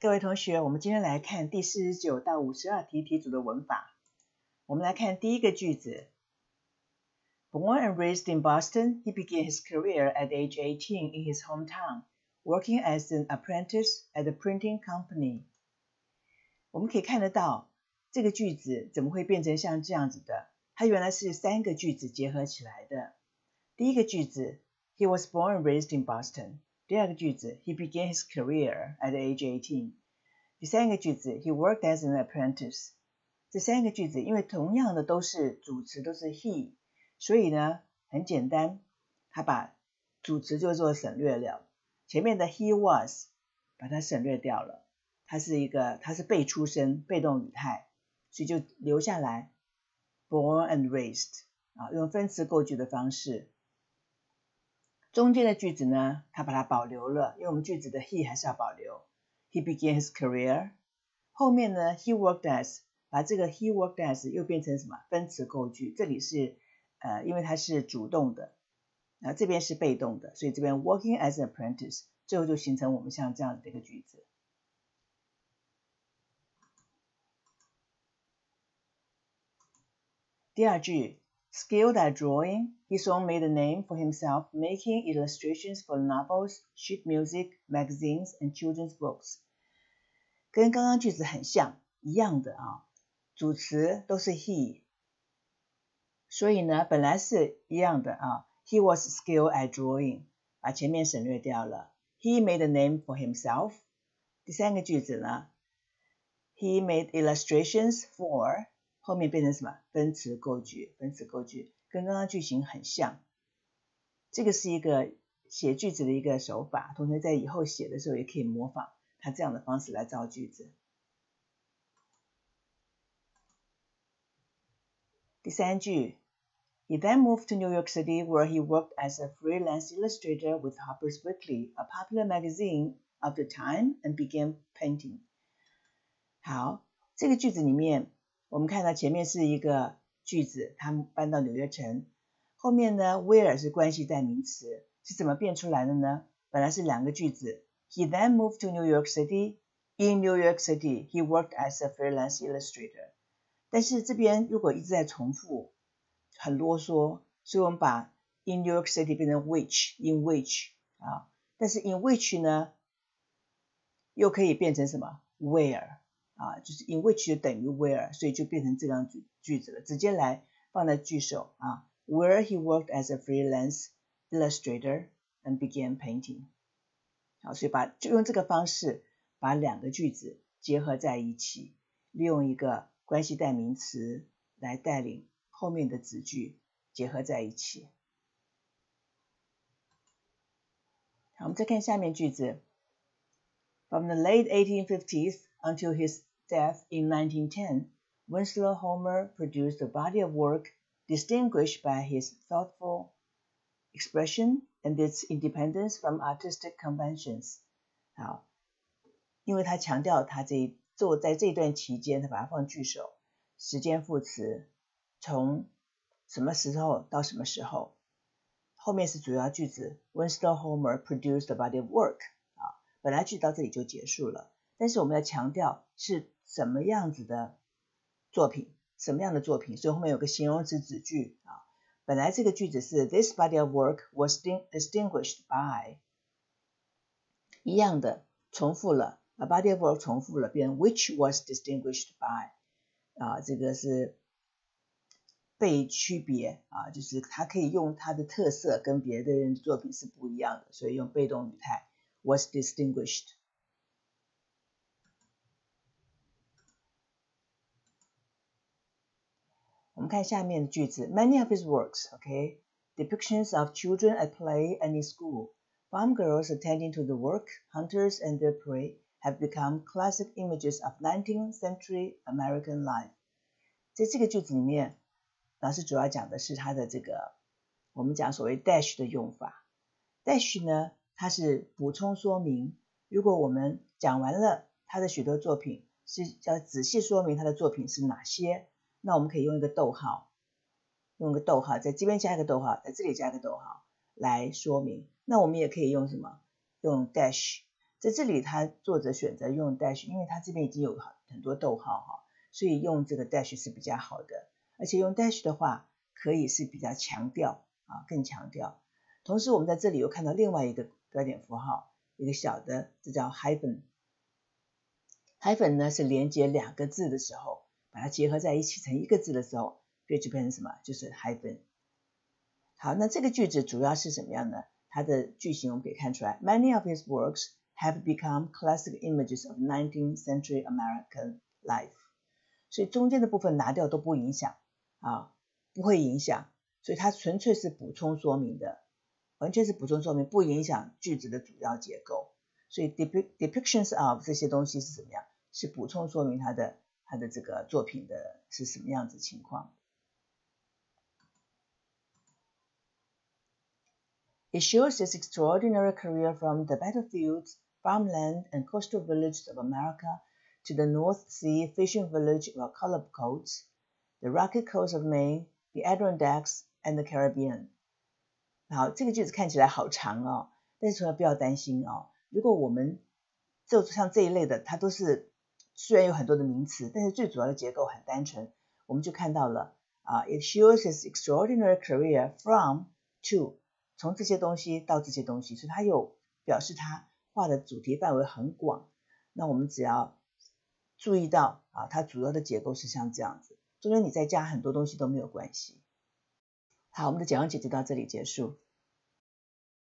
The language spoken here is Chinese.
各位同学，我们今天来看第四十九到五十二题题组的文法。我们来看第一个句子：Born and raised in Boston, he began his career at age 18 in his hometown, working as an apprentice at a printing company。我们可以看得到这个句子怎么会变成像这样子的？它原来是三个句子结合起来的。第一个句子：He was born and raised in Boston。第二个句子，He began his career at age eighteen。第三个句子，He worked as an apprentice。这三个句子因为同样的都是主词，都是 he，所以呢很简单，他把主词就做省略了，前面的 he was 把它省略掉了，它是一个它是被出生被动语态，所以就留下来 born and raised 啊，用分词构句的方式。中间的句子呢，他把它保留了，因为我们句子的 he 还是要保留。He began his career。后面呢，he worked as，把这个 he worked as 又变成什么分词构句？这里是呃，因为它是主动的，啊这边是被动的，所以这边 working as an apprentice，最后就形成我们像这样的一个句子。第二句。Skilled at drawing, he soon made a name for himself making illustrations for novels, sheet music, magazines, and children's books. 跟刚刚句子很像，一样的啊，主词都是 he，所以呢，本来是一样的啊。He was skilled at drawing，把前面省略掉了。He made a name for himself。第三个句子呢，He made illustrations for 后面变成什么分词构句？分词构句跟刚刚句型很像，这个是一个写句子的一个手法。同学在以后写的时候也可以模仿他这样的方式来造句子。第三句，He then moved to New York City where he worked as a freelance illustrator with Harper's Weekly, a popular magazine of the time, and began painting。好，这个句子里面。我们看到前面是一个句子，他们搬到纽约城。后面呢，where 是关系代名词，是怎么变出来的呢？本来是两个句子，He then moved to New York City. In New York City, he worked as a freelance illustrator. 但是这边如果一直在重复，很啰嗦，所以我们把 in New York City 变成 which in which 啊，但是 in which 呢，又可以变成什么 where。啊，就是 in which 就等于 where，所以就变成这样句句子了，直接来放在句首啊。Where he worked as a freelance illustrator and began painting。好，所以把就用这个方式把两个句子结合在一起，利用一个关系代名词来带领后面的子句结合在一起。好，我们再看下面句子。From the late 1850s until his death in 1910, Winslow Homer produced a body of work distinguished by his thoughtful expression and its independence from artistic conventions。好，因为他强调他这做在这段期间，他把它放句首，时间副词，从什么时候到什么时候，后面是主要句子。Winslow Homer produced a body of work。啊，本来句到这里就结束了， 但是我们要强调是什么样子的作品？什么样的作品？所以后面有个形容词子句啊。本来这个句子是 This body of work was distinguished by 一样的，重复了。A body of work 重复了，变 which was distinguished by 啊，这个是被区别啊，就是它可以用它的特色跟别的人的作品是不一样的，所以用被动语态 was distinguished。我们看下面的句子，Many of his works，ok，depictions of children at play and in school, farm girls attending to the work, hunters and their prey, have become classic images of 19th century American life。在这个句子里面，老师主要讲的是它的这个我们讲所谓 dash 的用法。dash 呢，它是补充说明。如果我们讲完了他的许多作品，是要仔细说明他的作品是哪些。那我们可以用一个逗号，用个逗号，在这边加一个逗号，在这里加一个逗号来说明。那我们也可以用什么？用 dash 在这里，他作者选择用 dash，因为他这边已经有很很多逗号哈，所以用这个 dash 是比较好的。而且用 dash 的话，可以是比较强调啊，更强调。同时，我们在这里又看到另外一个标点符号，一个小的，这叫 hyphen。hyphen 呢是连接两个字的时候，把它结合在一起成一个字的时候，就变成什么？就是 hyphen。好，那这个句子主要是什么样呢？它的句型我们可以看出来，Many of his works have become classic images of 19th century American life。所以中间的部分拿掉都不影响啊，不会影响，所以它纯粹是补充说明的，完全是补充说明，不影响句子的主要结构。所以 depictions of 这些东西是怎么样？是补充说明它的他的这个作品的是什么样子情况。It shows his extraordinary career from the battlefields, farmland, and coastal villages of America to the North Sea fishing village of Colobcoats, the rocky coast of Maine, the Adirondacks, and the Caribbean. 好，这个句子看起来好长哦，但是同学不要担心哦。如果我们就像这一类的，它都是 虽然有很多的名词，但是最主要的结构很单纯，我们就看到了啊，it shows his extraordinary career from to，从这些东西到这些东西，所以它有表示它画的主题范围很广。那我们只要注意到啊，它主要的结构是像这样子，中间你再加很多东西都没有关系。好，我们的讲解就到这里结束。